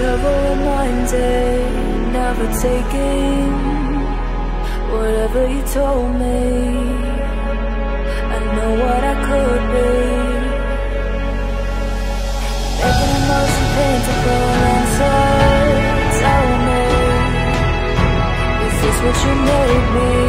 Never reminded, never taking whatever you told me. I know what I could be. Making emotion paintable answers. Tell me, is this what you made me?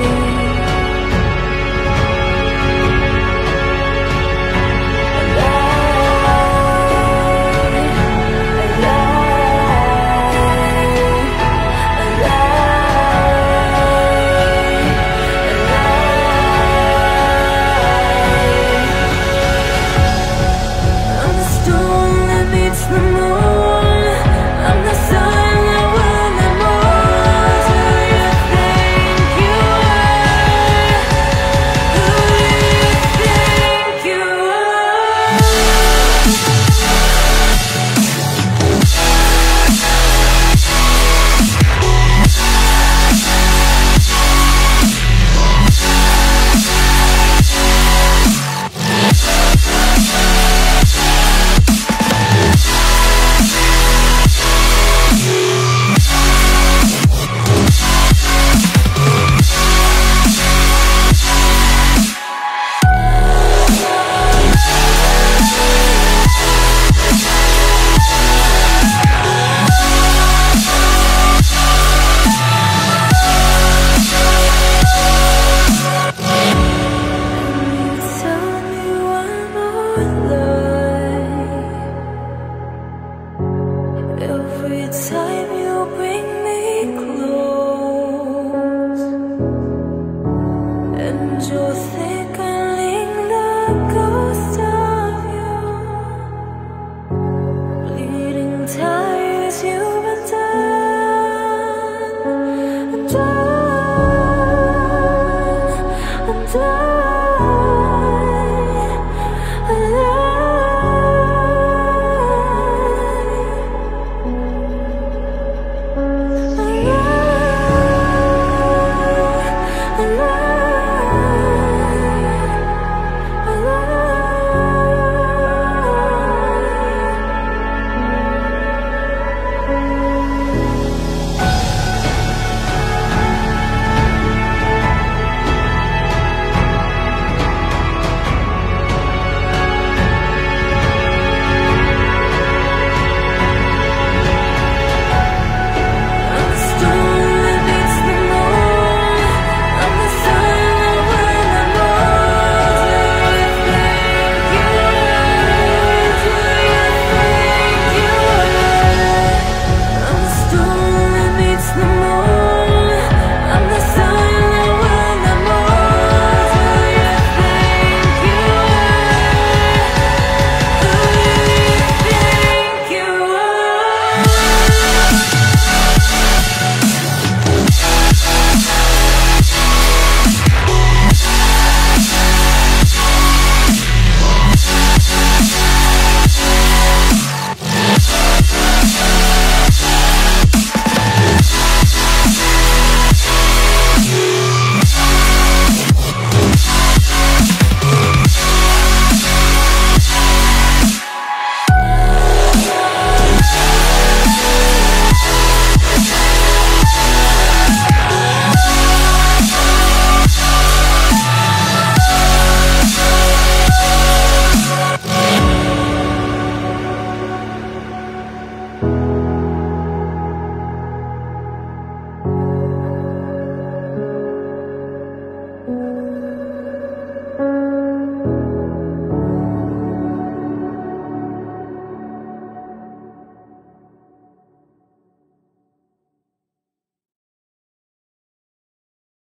That Every time you bring